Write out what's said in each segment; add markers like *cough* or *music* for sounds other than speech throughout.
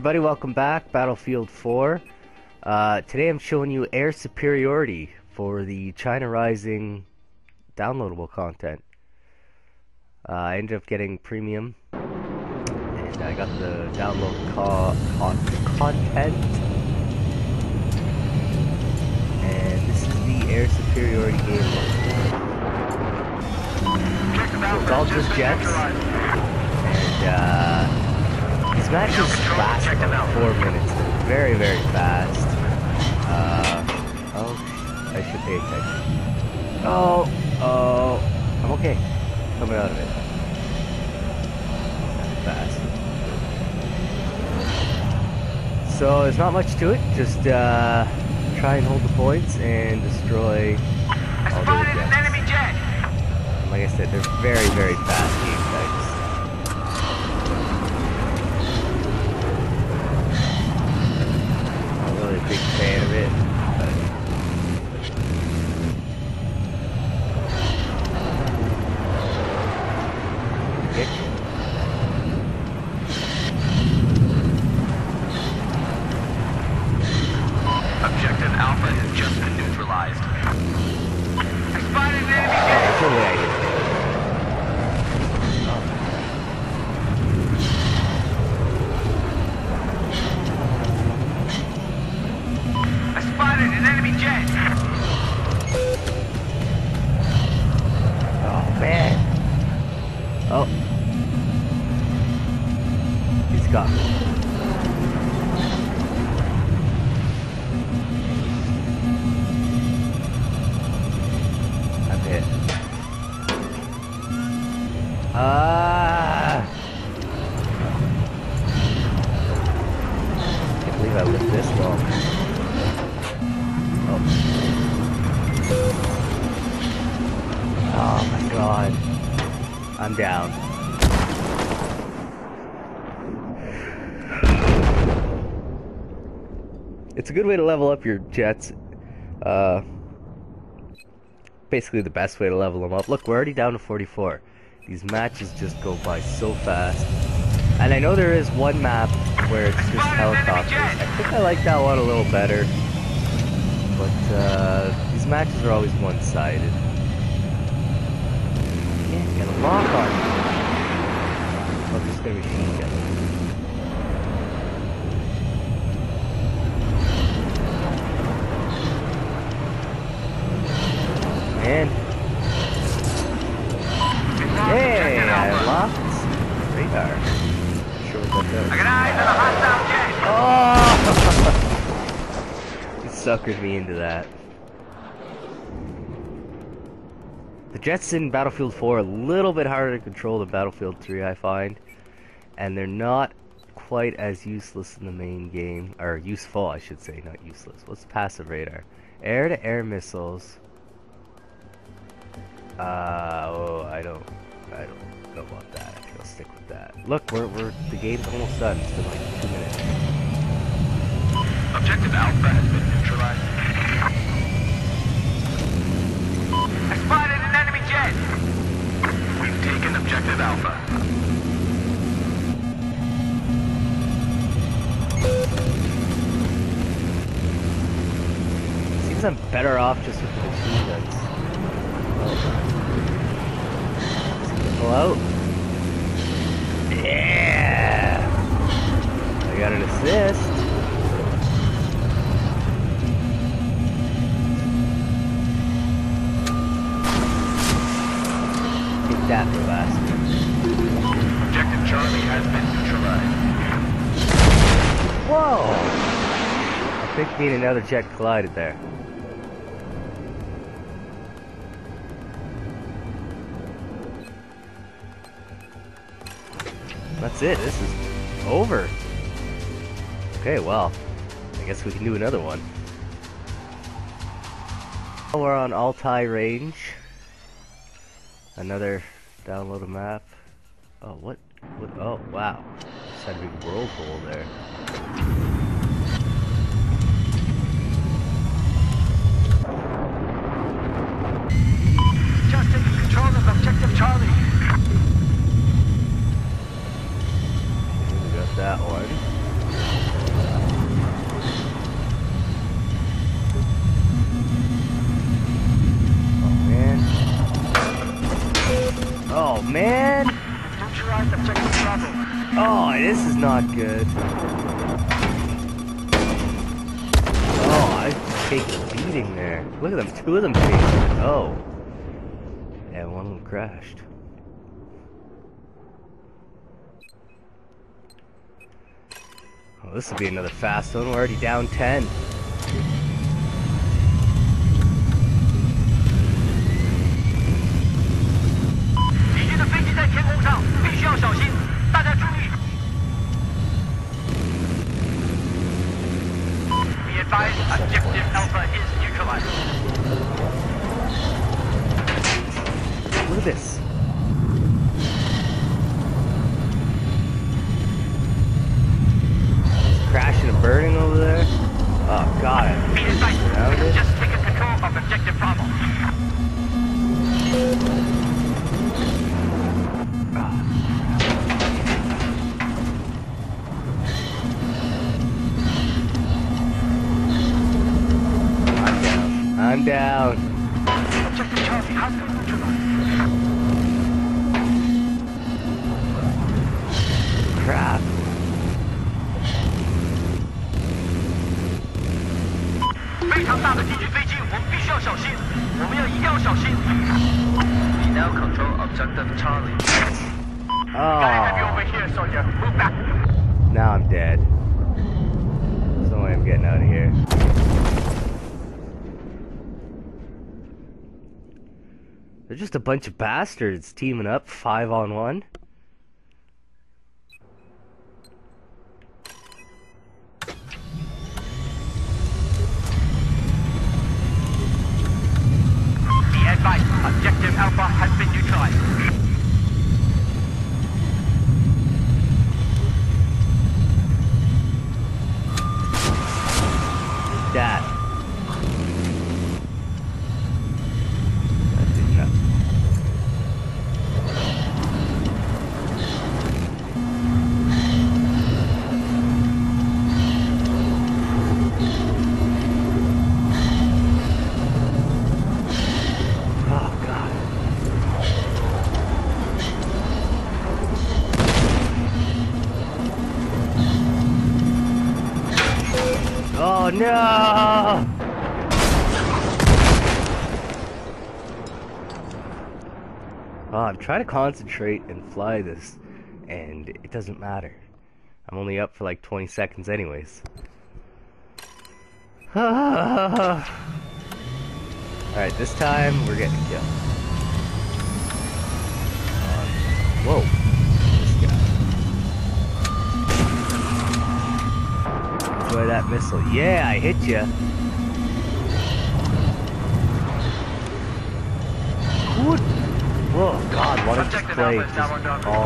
everybody, welcome back, Battlefield 4. Uh, today I'm showing you air superiority for the China Rising downloadable content. Uh, I ended up getting premium, and I got the download co con content. And this is the air superiority game mode. It's all just jets, and uh, these matches last about four minutes. Very, very fast. Uh, oh, I should pay attention. Oh, oh, I'm okay. Coming out of it. Fast. So there's not much to it. Just uh, try and hold the points and destroy all the jets. Like I said, they're very, very fast games. big fan of it. Objective Alpha has just been neutralized. I spotted an enemy! Oh, Oh. Hit. Ah! Can't believe I lived this long. Oh. Oh my god. I'm down. It's a good way to level up your jets. Uh, basically the best way to level them up. Look, we're already down to 44. These matches just go by so fast. And I know there is one map where it's just helicopters. I think I like that one a little better. But uh, these matches are always one-sided can't get a lock on it. Oh, this thing machine gun. Man. Hey, I lost radar. sure what that does. *laughs* I got eyes on jet. Oh! he suckered me into that. The jets in Battlefield 4 are a little bit harder to control than Battlefield 3, I find. And they're not quite as useless in the main game. Or useful, I should say, not useless. What's passive radar? Air-to-air -air missiles. Uh, oh, I don't, I don't know about that. I'll stick with that. Look, we're, we're, the game's almost done. It's been like two minutes. Objective Alpha has been neutralized. I spotted an enemy jet! We've taken objective Alpha. Seems I'm better off just with the machine guns. Pull out. Yeah! An assist. that bastard. Objective Charlie has been neutralized. Whoa! I think me and another jet collided there. That's it. This is over. Okay, well, I guess we can do another one. We're on Altai Range. Another Download a map. Oh, what? What? Oh, wow. Just had a big whirlpool there. Control of Objective not good. Oh, I take a beating there. Look at them, two of them. Oh. And one of them crashed. Oh, this will be another fast one. We're already down 10. Look at this. Crashing and burning over there. Oh god, I'm Be advised, just taken control of objective Bravo. I'm down. I'm down. Objective Charlie has been neutralized. 非常大的敌军飞机，我们必须要小心，我们要一定要小心。We now control objective Charlie. Guy, have you over Oh, here, soldier? Move back. now I'm dead. There's no way I'm getting out of here. They're just a bunch of bastards teaming up, five on one. I'm trying to concentrate and fly this, and it doesn't matter. I'm only up for like 20 seconds anyways. *sighs* Alright, this time we're getting killed. kill. Uh, whoa. This guy. Enjoy that missile. Yeah, I hit ya. Who would... Whoa, god, what is this play Just all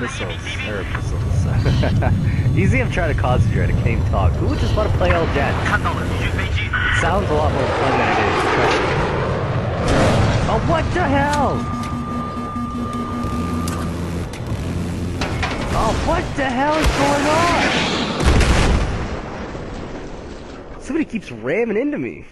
missiles, air missiles. *laughs* Easy, I'm trying to concentrate, I can't even talk. Who would just want to play all jet? It sounds a lot more fun than it is, trust me. Oh, what the hell? Oh, what the hell is going on? Somebody keeps ramming into me.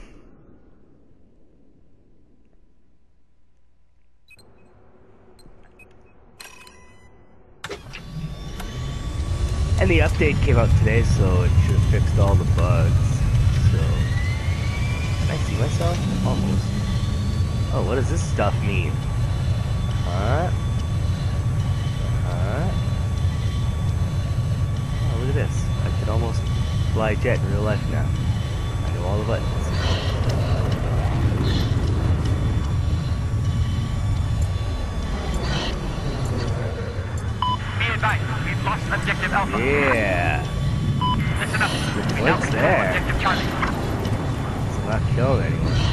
Update came out today, so it should have fixed all the bugs. So, can I see myself? Almost. Oh, what does this stuff mean? Huh? Huh? Oh, look at this. I can almost fly a jet in real life now. I know all the buttons. be advised, we've lost objective Alpha. Yeah. Listen up. What's there? It's not killing anyone.